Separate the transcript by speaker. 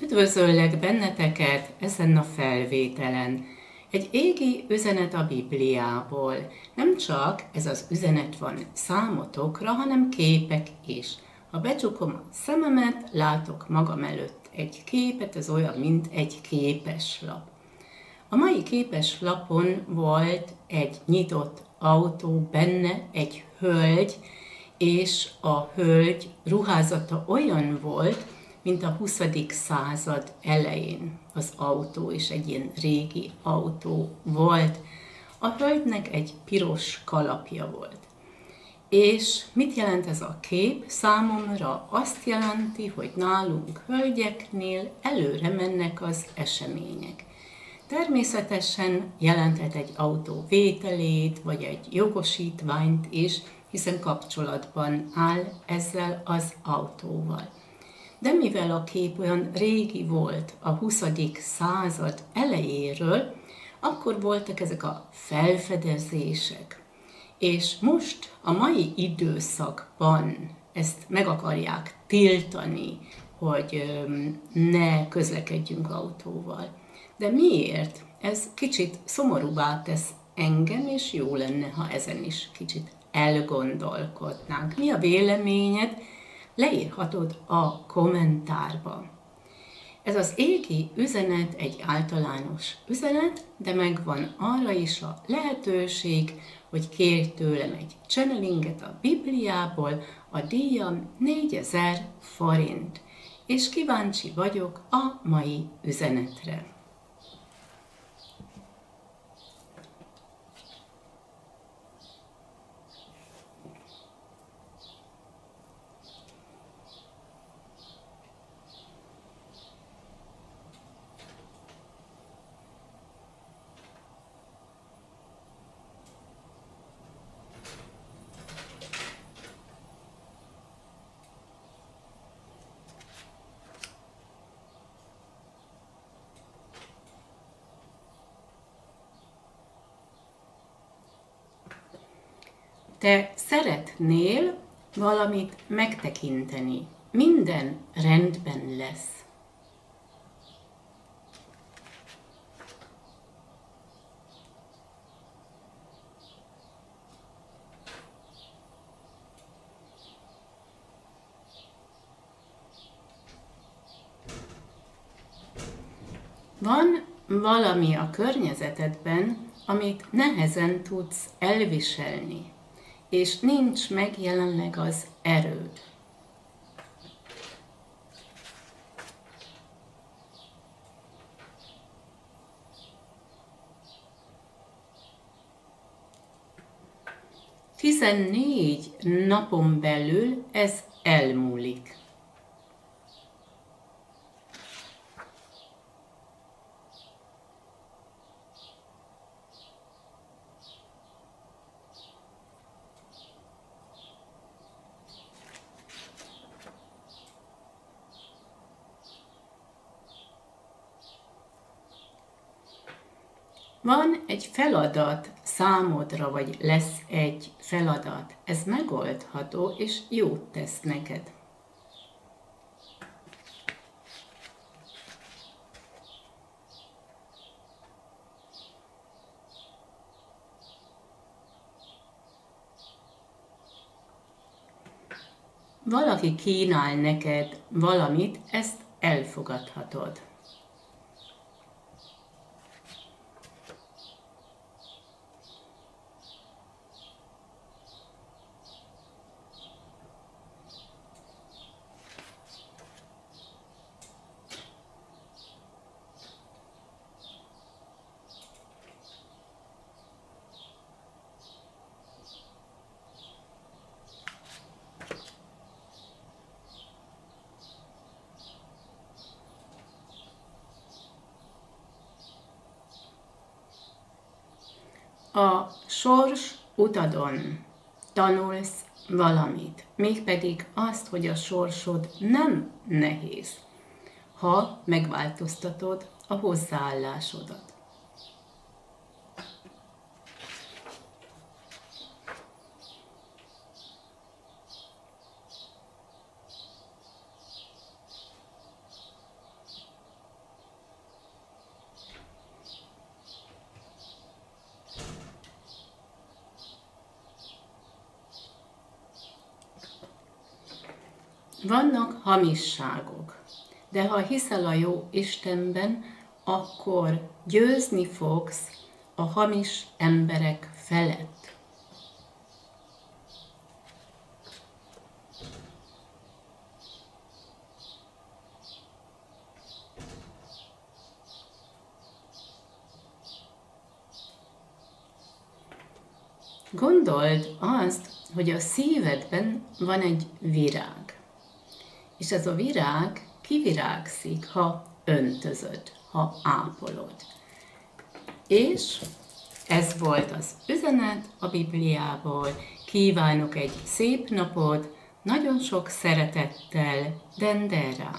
Speaker 1: Üdvözöllek benneteket ezen a felvételen. Egy égi üzenet a Bibliából. Nem csak ez az üzenet van számotokra, hanem képek is. Ha becsukom a szememet, látok magam előtt egy képet, ez olyan, mint egy képeslap. A mai képeslapon volt egy nyitott autó, benne egy hölgy, és a hölgy ruházata olyan volt, mint a 20. század elején az autó, és egy ilyen régi autó volt. A hölgynek egy piros kalapja volt. És mit jelent ez a kép? Számomra azt jelenti, hogy nálunk hölgyeknél előre mennek az események. Természetesen jelenthet egy autó vételét, vagy egy jogosítványt is, hiszen kapcsolatban áll ezzel az autóval. De mivel a kép olyan régi volt a 20. század elejéről, akkor voltak ezek a felfedezések. És most a mai időszakban ezt meg akarják tiltani, hogy ne közlekedjünk autóval. De miért? Ez kicsit szomorúvá tesz engem, és jó lenne, ha ezen is kicsit elgondolkodnánk. Mi a véleményed? Leírhatod a kommentárba. Ez az égi üzenet egy általános üzenet, de megvan arra is a lehetőség, hogy kérj tőlem egy channelinget a Bibliából, a díjam 4000 forint, és kíváncsi vagyok a mai üzenetre. Te szeretnél valamit megtekinteni. Minden rendben lesz. Van valami a környezetedben, amit nehezen tudsz elviselni és nincs meg jelenleg az erőd. Tizennégy napon belül ez elmúlik. Van egy feladat számodra, vagy lesz egy feladat. Ez megoldható, és jót tesz neked. Valaki kínál neked valamit, ezt elfogadhatod. A sors utadon tanulsz valamit, mégpedig azt, hogy a sorsod nem nehéz, ha megváltoztatod a hozzáállásodat. Vannak hamisságok, de ha hiszel a jó Istenben, akkor győzni fogsz a hamis emberek felett. Gondold azt, hogy a szívedben van egy virág. És ez a virág kivirágszik, ha öntözöd, ha ápolod. És ez volt az üzenet a Bibliából. Kívánok egy szép napot, nagyon sok szeretettel, Dendera.